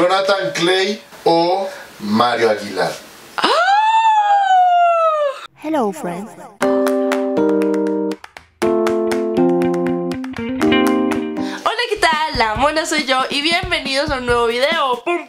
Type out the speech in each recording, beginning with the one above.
Jonathan Clay o Mario Aguilar. Hello, friends. Hola, ¿qué tal? La mona soy yo y bienvenidos a un nuevo video. ¡Pum!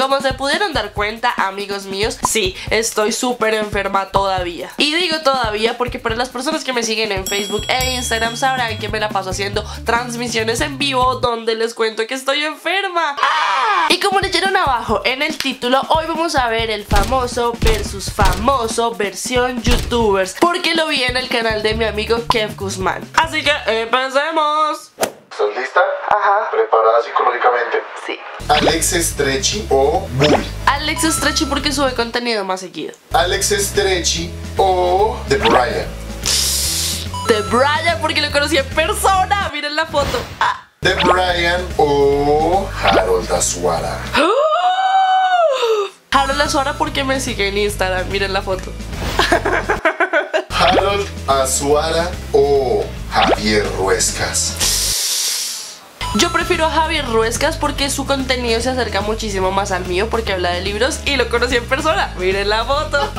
Como se pudieron dar cuenta, amigos míos, sí, estoy súper enferma todavía. Y digo todavía porque para las personas que me siguen en Facebook e Instagram sabrán que me la paso haciendo transmisiones en vivo donde les cuento que estoy enferma. ¡Ah! Y como leyeron abajo en el título, hoy vamos a ver el famoso versus famoso versión youtubers porque lo vi en el canal de mi amigo Kev Guzmán. Así que empecemos. ¿Estás lista? Ajá. ¿Preparada psicológicamente? Sí. Alex Estrechi o Bully. Alex Stretchy porque sube contenido más seguido. Alex Estrechi o The Brian. De Brian porque lo conocí en persona. Miren la foto. Ah. The Brian o Harold Azuara. Harold Azuara porque me sigue en Instagram. Miren la foto. Harold Azuara o Javier Ruescas. Yo prefiero a Javier Ruescas porque su contenido se acerca muchísimo más al mío porque habla de libros y lo conocí en persona. Miren la foto.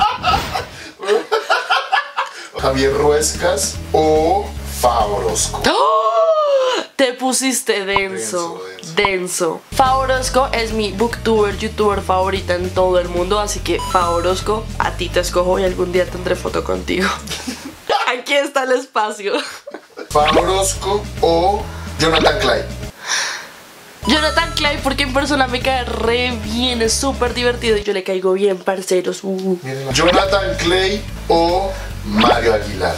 Javier Ruescas o Fabrosco. ¡Oh! Te pusiste denso, Denso. Favorosco es mi booktuber, youtuber favorita en todo el mundo, así que Favorosco, a ti te escojo y algún día tendré foto contigo. Aquí está el espacio. Fabrosco o Jonathan Clay. Jonathan Clay porque en persona me cae re bien, es súper divertido y yo le caigo bien, parceros. Uh. Jonathan Clay o Mario Aguilar.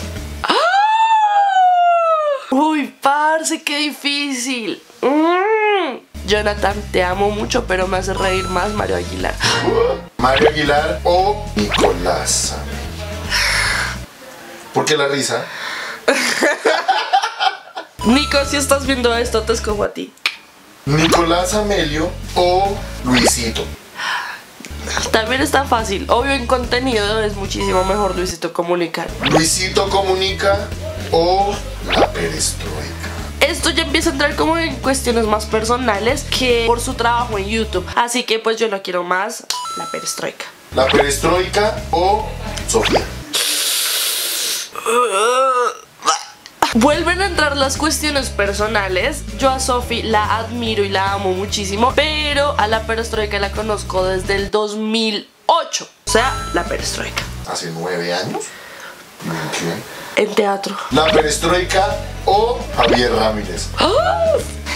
Uy, parce, qué difícil. Mm. Jonathan, te amo mucho, pero me hace reír más Mario Aguilar. Mario Aguilar o Nicolás. ¿Por qué la risa? Nico, si estás viendo esto, te escojo a ti. Nicolás Amelio o Luisito. También está fácil. Obvio, en contenido es muchísimo mejor Luisito comunicar. Luisito Comunica o la perestroika. Esto ya empieza a entrar como en cuestiones más personales que por su trabajo en YouTube. Así que pues yo lo quiero más la perestroika. La perestroika o Sofía. Vuelven a entrar las cuestiones personales. Yo a Sophie la admiro y la amo muchísimo, pero a la perestroika la conozco desde el 2008. O sea, la perestroika. Hace nueve años. ¿Qué? En teatro. La perestroika o Javier Ramírez. ¡Ah!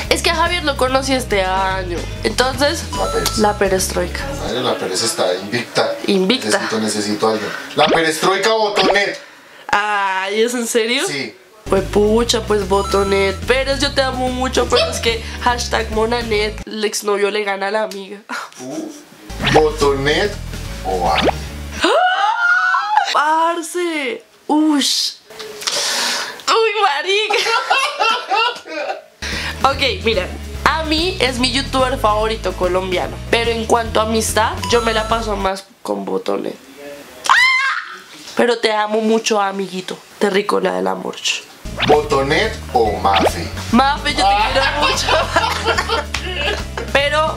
Es que a Javier lo conocí este año. Entonces, La Pérez. la perestroika. Ay, la Pérez está invicta. Invicta. Necesito, necesito algo. La perestroika o Botonet. Ay, ¿es en serio? Sí. Pues pucha, pues botonet. Pérez, yo te amo mucho, pero es que hashtag monanet, el exnovio le gana a la amiga. Uf. Botonet o Ani. Parce. Ush. Uy, marica. ok, mira. A mí es mi youtuber favorito colombiano. Pero en cuanto a amistad, yo me la paso más con botonet. Pero te amo mucho, amiguito. Terrícola del amor. Botonet o Mafe. Mafe, yo te quiero mucho. Pero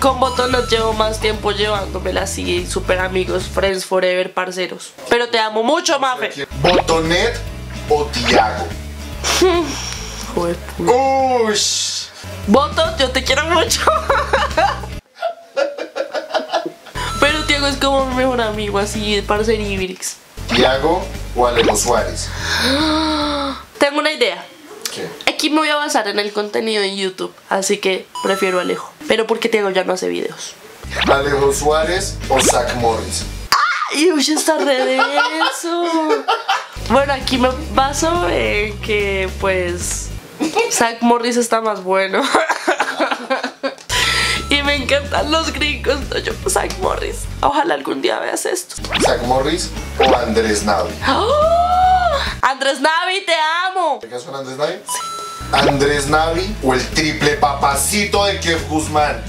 con botones llevo más tiempo llevándomela así, super amigos, friends forever, parceros. Pero te amo mucho, Mafe. Botonet o Tiago. Joder, puta. Ush. Boto, yo te quiero mucho. Pero Tiago es como mi mejor amigo, así, parceribrix. Tiago o Alejo Suárez. Tengo una idea. ¿Qué? Aquí me voy a basar en el contenido en YouTube, así que prefiero Alejo. Pero porque Tiago ya no hace videos. Alejo Suárez o Zach Morris. Y uy, está re denso. Bueno, aquí me baso en que pues Zach Morris está más bueno. Me encantan los gringos. No, yo, Zach Morris. Ojalá algún día veas esto. Zach Morris o Andrés Navi. ¡Oh! Andrés Navi, te amo. ¿Qué caso Andrés Navi? Andrés Navi o el triple papacito de Kev Guzmán.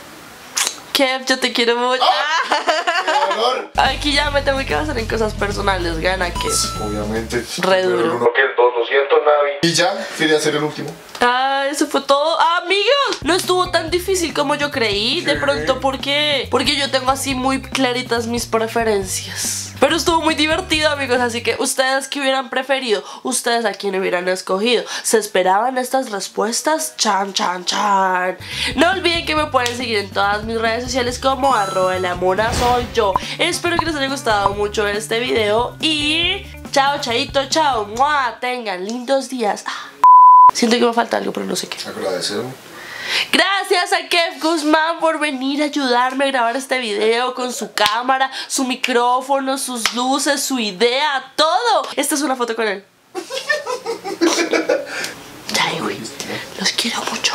Kev, yo te quiero mucho. ¡Qué dolor! Aquí ya me tengo que basar en cosas personales. Gana que. Obviamente. Re duro. Pero el uno que siento, Navi. Y ya, quería ser el último. Ah, eso fue todo. Ah, amigos, no estuvo tan difícil como yo creí. De pronto, ¿por qué? Porque yo tengo así muy claritas mis preferencias. Pero estuvo muy divertido, amigos. Así que ustedes que hubieran preferido, ustedes a quién hubieran escogido. ¿Se esperaban estas respuestas? Chan, chan, chan. No olviden que me pueden seguir en todas mis redes sociales como arroba la mona soy yo. Espero que les haya gustado mucho este video y chao, chaito, chao. ¡Mua! Tengan lindos días. Ah. Siento que me falta algo, pero no sé qué. Agradecer. Gracias a Kev Guzmán por venir a ayudarme a grabar este video con su cámara, su micrófono, sus luces, su idea, todo. Esta es una foto con él. Chai, güey. Los quiero mucho.